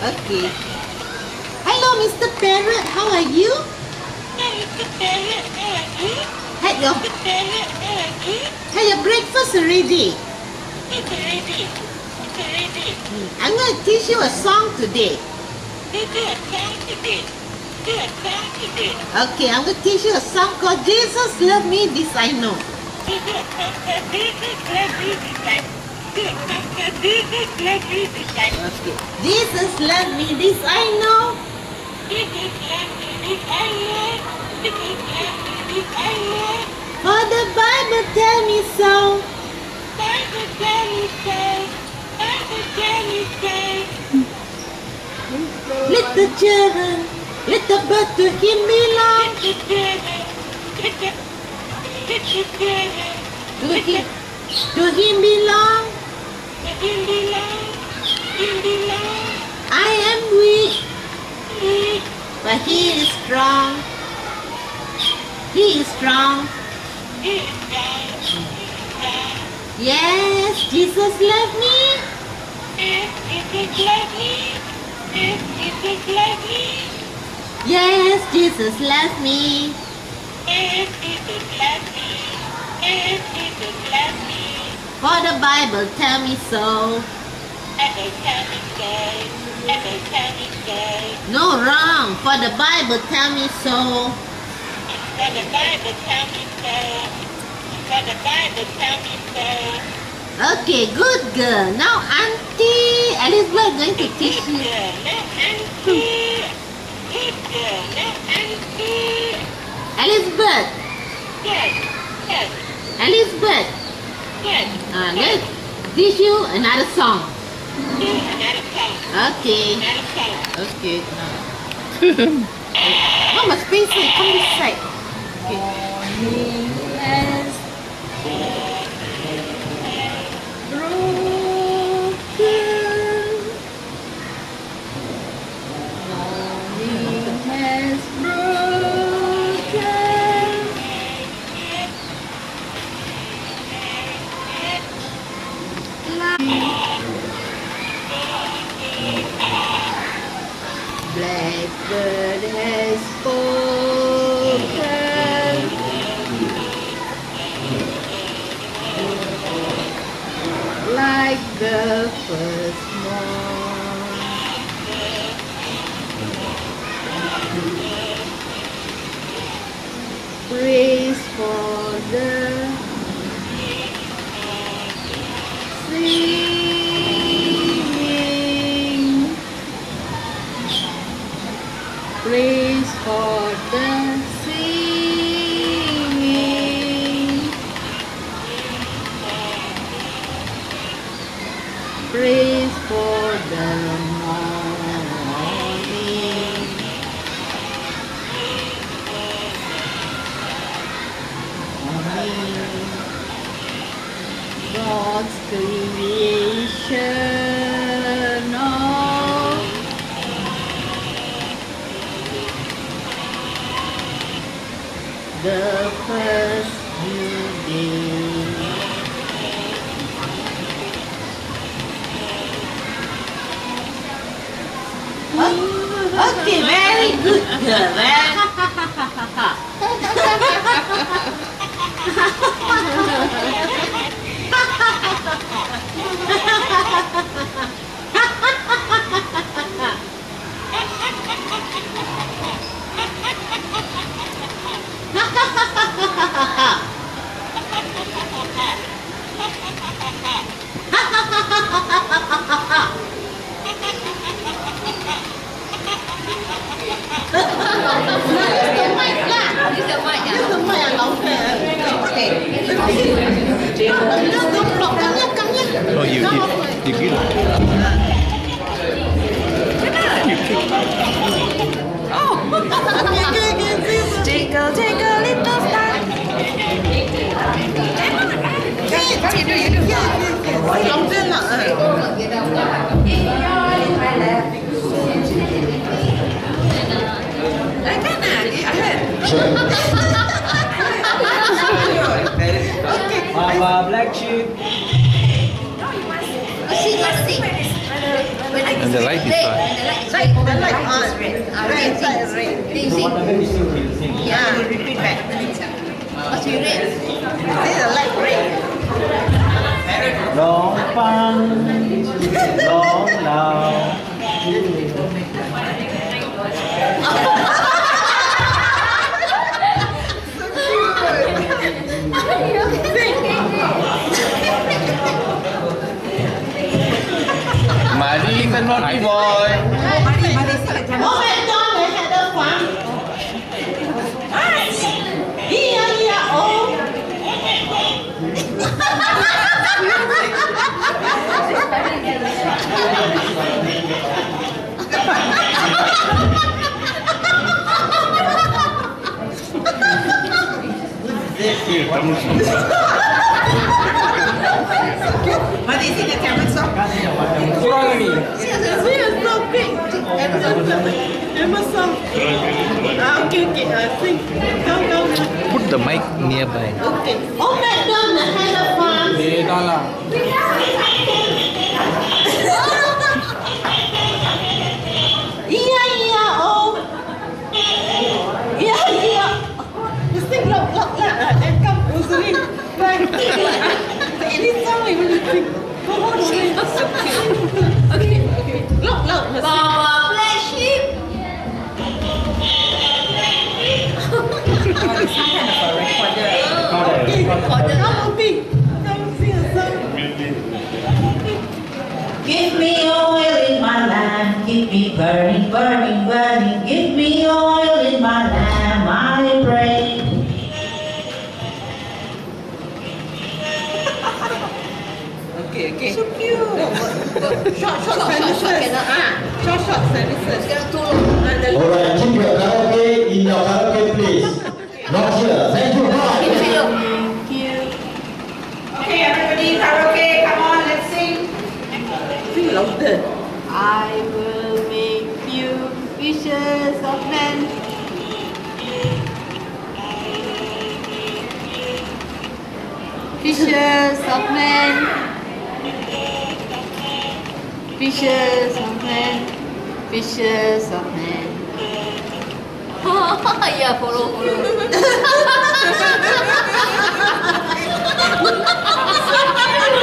Okay. Hello, Mr. Parrot. How are you? Had your had your breakfast already. I'm going to teach you a song today. Okay, I'm going to teach you a song called Jesus Love Me, This I Know. Jesus love me, this I know. For the Bible tell me so. Little children, little bird to him belong. To him, to him belong. I am weak, but he is strong. He is strong. Yes, Jesus love me. Yes, Jesus love me. For the Bible tell me so. No wrong. For the Bible tell me so. For the Bible tell me so. For the Bible tell me so. Okay, good girl. Now Auntie Elizabeth going to teach you. Elizabeth, Yes, yes. Elizabeth. Uh, let's teach you another song. Okay. Okay. Mama, space it. Come this side. Blackbird has spoken like the first morn. Praise for the singing. Praise for the singing. Praise for the morning. Morning. God's creation. Oh. the Okay, very good girl. Very. Eh? Oh, you, you, you good. And the light is red. Right, the light is red. Red, red, red. Do you see? Yeah, you repeat back. What's your red? Say the light red. Long pan, long lao. Not đi boy. Offenton để hạ đơn khoảng. Đi ở đi ở ô. Thank you. Had a fun. Yeah, yeah, oh. What is it, the camera song? kurang lagi This is so big. Amazon. Ah, okay, okay. Sing. Go, go, go. Put the mic nearby. Okay. Oh, MacDonald had a fun. di dalam Go on. Okay, okay. Loud, loud. Let's sing. Baba black sheep. Okay. Come Bing. Come sing a song. Give me oil in my lamp, keep me burning, burning, burning. Give me oil in my lamp, Okay, okay. So cute. Short, short, Short, short, sentences. short cannot. Ah, short, short sentences. Cannot too long. Ah, the Alright, keep your karaoke in your karaoke place. Not here. Thank you. Bye. Video, video. Okay, everybody, karaoke, come on, let's sing. Sing louder. I will make you fishes of men. Fishes of men. Fishes of men. Fishes of men. yeah, follow, follow.